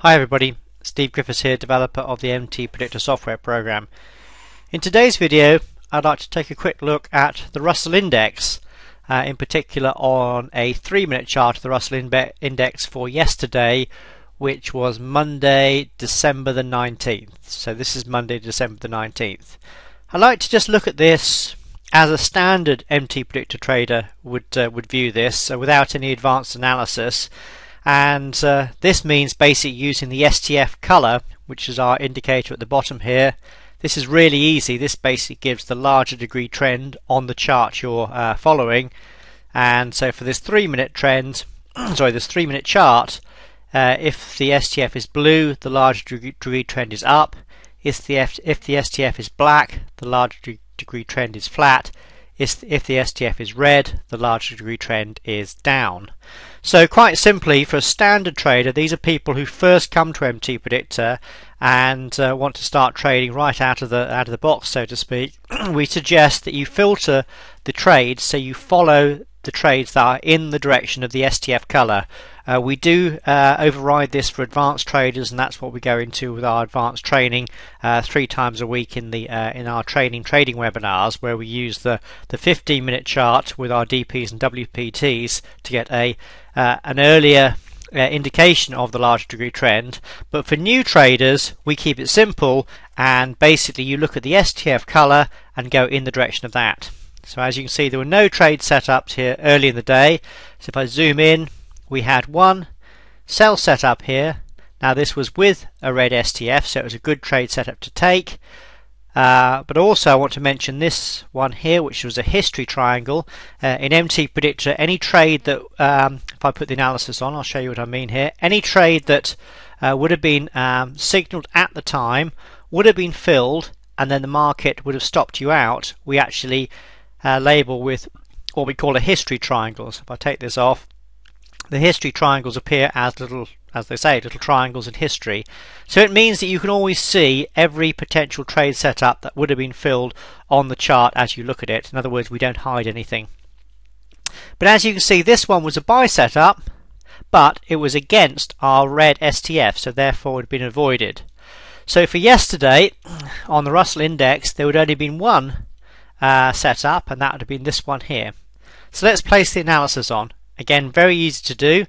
Hi everybody, Steve Griffiths here, developer of the MT Predictor software program. In today's video I'd like to take a quick look at the Russell Index, uh, in particular on a 3 minute chart of the Russell Index for yesterday which was Monday, December the 19th. So this is Monday, December the 19th. I'd like to just look at this as a standard MT Predictor trader would uh, would view this, so without any advanced analysis and uh, this means basically using the STF color which is our indicator at the bottom here. This is really easy. This basically gives the larger degree trend on the chart you're uh, following. And so for this three minute trend sorry this three minute chart uh, if the STF is blue the larger degree trend is up. If the, F if the STF is black the larger degree trend is flat. If the STF is red, the larger degree trend is down. So quite simply, for a standard trader, these are people who first come to MT Predictor and uh, want to start trading right out of the out of the box, so to speak. we suggest that you filter the trades so you follow the trades that are in the direction of the STF color. Uh, we do uh, override this for advanced traders, and that's what we go into with our advanced training uh, three times a week in the uh, in our training trading webinars, where we use the the 15 minute chart with our DPs and WPTs to get a uh, an earlier uh, indication of the large degree trend. But for new traders, we keep it simple, and basically you look at the STF color and go in the direction of that. So as you can see, there were no trade setups here early in the day. So if I zoom in, we had one sell setup here. Now this was with a red STF, so it was a good trade setup to take. Uh, but also I want to mention this one here, which was a history triangle. Uh, in MT Predictor, any trade that, um, if I put the analysis on, I'll show you what I mean here. Any trade that uh, would have been um, signaled at the time would have been filled, and then the market would have stopped you out. We actually uh, label with what we call a history triangle. So if I take this off, the history triangles appear as little, as they say, little triangles in history. So it means that you can always see every potential trade setup that would have been filled on the chart as you look at it. In other words, we don't hide anything. But as you can see, this one was a buy setup, but it was against our red STF, so therefore it had been avoided. So for yesterday, on the Russell Index, there would only been one uh, set up and that would have been this one here. So let's place the analysis on. Again, very easy to do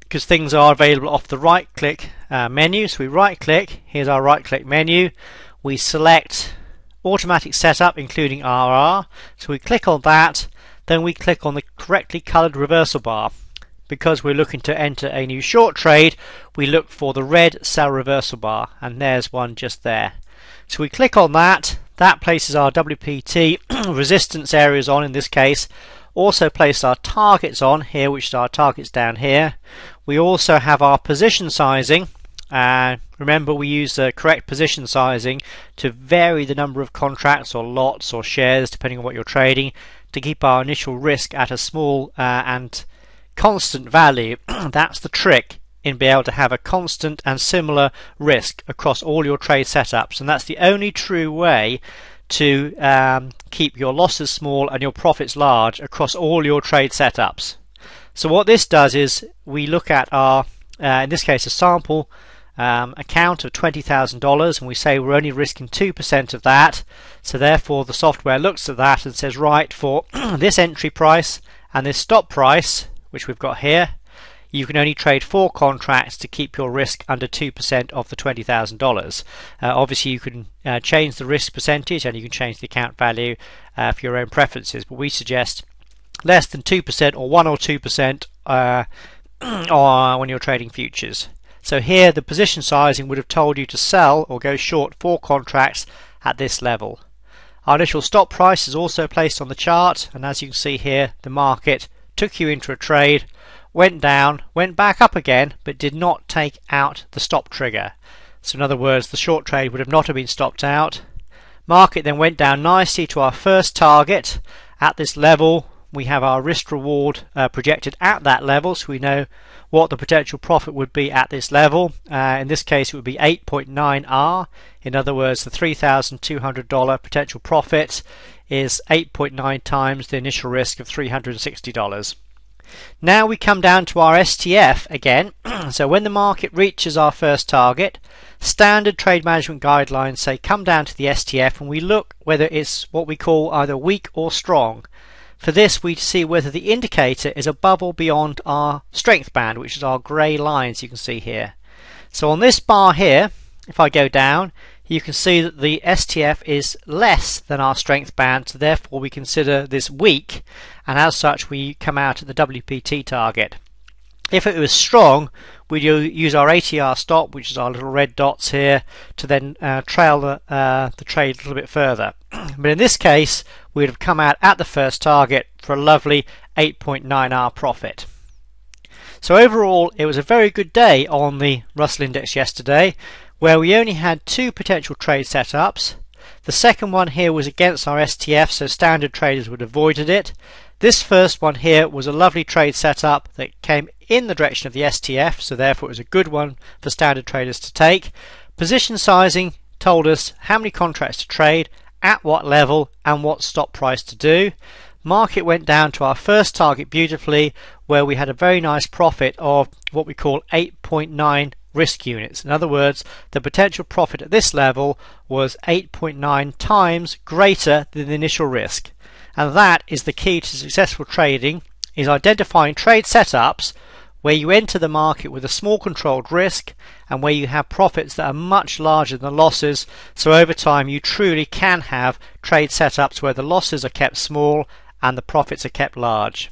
because things are available off the right click uh, menu. So we right click, here's our right click menu. We select automatic setup including RR. So we click on that, then we click on the correctly colored reversal bar. Because we're looking to enter a new short trade, we look for the red sell reversal bar, and there's one just there. So we click on that, that places our WPT resistance areas on in this case. Also place our targets on here, which are our targets down here. We also have our position sizing. Remember we use the correct position sizing to vary the number of contracts or lots or shares depending on what you're trading to keep our initial risk at a small uh, and constant value. That's the trick in being able to have a constant and similar risk across all your trade setups and that's the only true way to um, keep your losses small and your profits large across all your trade setups. So what this does is we look at our, uh, in this case, a sample um, account of $20,000 and we say we're only risking 2% of that. So therefore the software looks at that and says, right, for this entry price and this stop price, which we've got here, you can only trade four contracts to keep your risk under 2% of the $20,000. Uh, obviously, you can uh, change the risk percentage and you can change the account value uh, for your own preferences, but we suggest less than 2% or 1 or 2% uh, when you're trading futures. So here the position sizing would have told you to sell or go short four contracts at this level. Our initial stop price is also placed on the chart and as you can see here the market took you into a trade went down, went back up again, but did not take out the stop trigger. So in other words, the short trade would have not have been stopped out. Market then went down nicely to our first target. At this level, we have our risk reward uh, projected at that level, so we know what the potential profit would be at this level. Uh, in this case, it would be 8.9R. In other words, the $3,200 potential profit is 8.9 times the initial risk of $360. Now we come down to our STF again. so when the market reaches our first target, standard trade management guidelines say come down to the STF and we look whether it's what we call either weak or strong. For this we see whether the indicator is above or beyond our strength band, which is our grey lines you can see here. So on this bar here, if I go down, you can see that the STF is less than our strength band, so therefore we consider this weak, and as such we come out at the WPT target. If it was strong, we'd use our ATR stop, which is our little red dots here, to then uh, trail the, uh, the trade a little bit further. but in this case, we'd have come out at the first target for a lovely 8.9R profit. So overall, it was a very good day on the Russell Index yesterday where we only had two potential trade setups. The second one here was against our STF, so standard traders would have avoided it. This first one here was a lovely trade setup that came in the direction of the STF, so therefore it was a good one for standard traders to take. Position sizing told us how many contracts to trade, at what level, and what stop price to do. Market went down to our first target beautifully, where we had a very nice profit of what we call 8.9 risk units. In other words, the potential profit at this level was 8.9 times greater than the initial risk. And that is the key to successful trading is identifying trade setups where you enter the market with a small controlled risk and where you have profits that are much larger than the losses. So over time you truly can have trade setups where the losses are kept small and the profits are kept large.